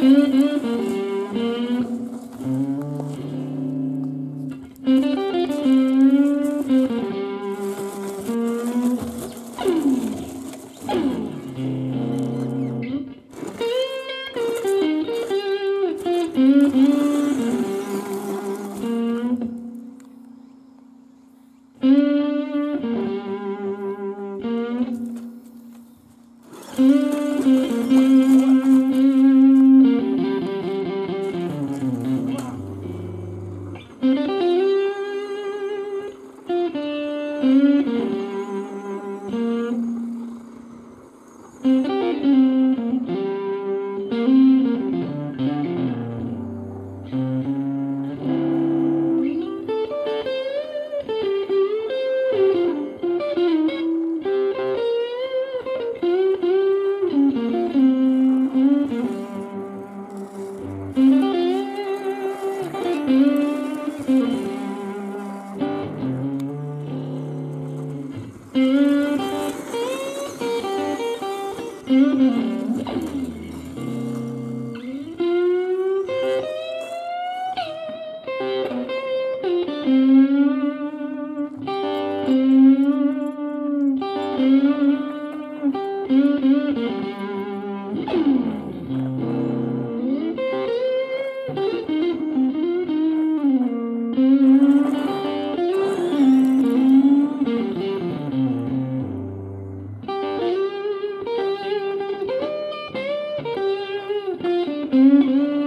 Mm-hmm. Mm-hmm. Mm-hmm. Mm-hmm.